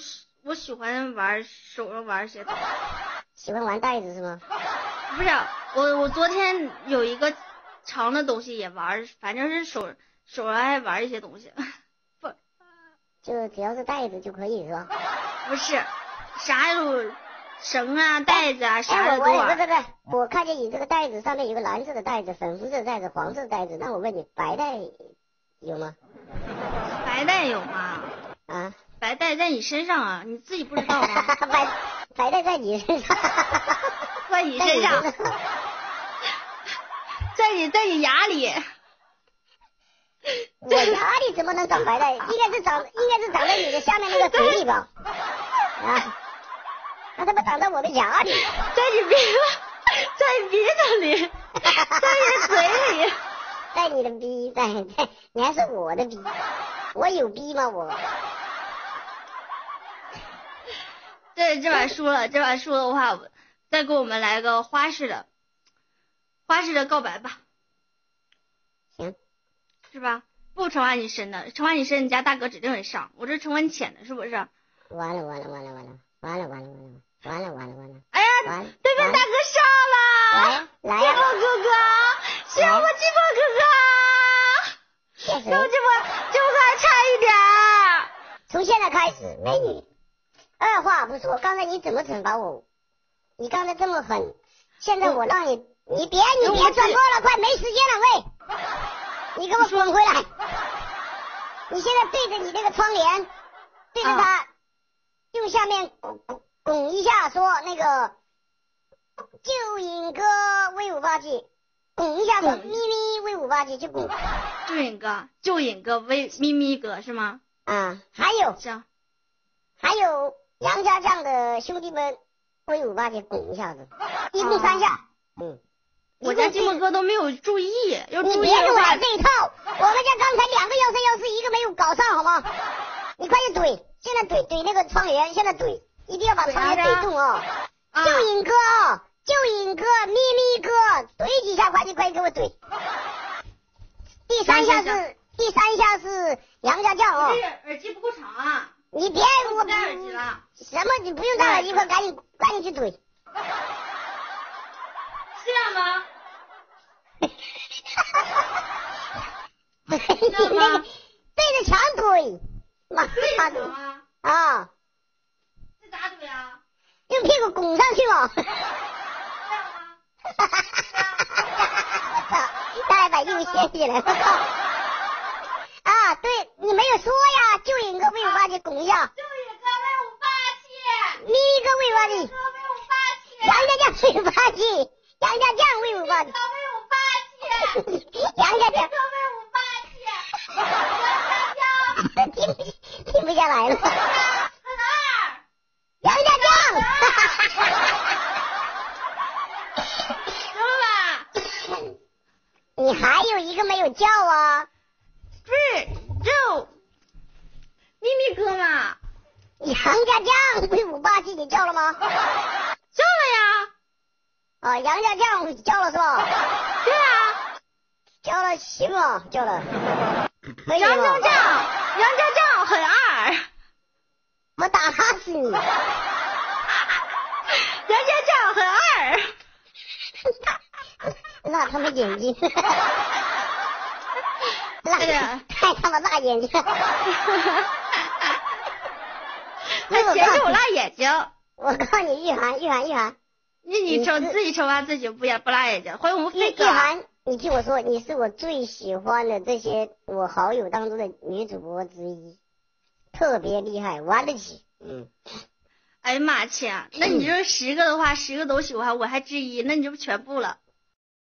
喜我喜欢玩手上玩些，喜欢玩袋子是吗？不是，我我昨天有一个长的东西也玩，反正是手手上还玩一些东西，不就只要是袋子就可以是吧？不是，啥有绳啊、袋子啊，啥的都玩。不不，我看见你这个袋子上面有个蓝色的袋子、粉红色的袋子、黄色的袋子，那我问你，白袋有吗？白袋有吗？啊？白带在你身上啊，你自己不知道吗？白白带在你身上，在你在身上，在你在你牙里。我牙里怎么能长白带？应该是长，应该是长在你的下面那个嘴里吧？啊？那怎么长在我的牙里？在你鼻子，在你鼻子里，在你嘴里。在你的鼻，在在，你还是我的鼻？我有鼻吗？我这这把输了，这把输了的话，再给我们来个花式的，花式的告白吧，行，是吧？不惩罚你深的，惩罚你深，你家大哥指定得上。我这惩罚你浅的，是不是？完了完了完了完了完了完了完了完了完了完了哎呀，完了！对面大哥上了，寂来来呀寞哥哥，是我寂寞哥哥，谢是我寂谢。寞，寂寞哥还差一点。从现在开始，美女，二话不说，刚才你怎么惩罚我？你刚才这么狠，现在我让你，你别你别转播了，快没时间了，喂，你给我滚回来！你现在对着你那个窗帘，对着它，用下面拱拱拱一下，说那个就影哥威武霸气，拱一下说咪咪威武霸气就拱就影哥，就影哥，威咪咪哥是吗？啊，还有行，还有杨家将的兄弟们威武霸气拱一下子，一共三下。嗯，我家寂寞哥都没有注意，要你注意别给我来，这一套，我们家刚才两个幺三幺四，一个没有搞上，好吗？你快点怼，现在怼怼那个窗帘，现在怼，一定要把窗帘怼动哦。啊。就引哥啊，就尹哥，咪咪哥，怼几下，快点快点给我怼。第三下是第三下是杨家将哦。这，耳机不够长啊，你别我不戴耳机了，什么你不用戴耳机，快赶紧 赶紧去怼。这样吗？你那个对着墙怼，妈的墙啊，啊！这咋怼啊？用屁股拱上去嘛！这样吗？我操，大把衣服掀起来了！你没有说呀，就一个威武霸气。拱一下，就一个威武霸气。另一个威武霸气，杨家将。威武霸气，杨家将。威武霸气，杨家将。杨家将，听不下来了。杨家将，你还有一个没有叫啊？是。是，就咪咪哥嘛，杨家将威武霸气，你叫了吗？叫了呀，啊，杨家将叫了是吧？对啊，叫了行啊，叫了，杨家？将，杨家将很二，我打死你！杨家将很二，那他妈眼睛，太他妈辣眼睛！他嫌弃我辣眼睛。我告诉你，玉涵，玉涵，玉涵，那你你是惩自己惩罚自己，不也不辣眼睛？欢迎我们玉玉飞哥。涵，你听我说，你是我最喜欢的这些我好友当中的女主播之一，特别厉害，玩得起。嗯，哎呀妈亲，那你这十个的话，十个都喜欢，我还之一，那你这不全部了？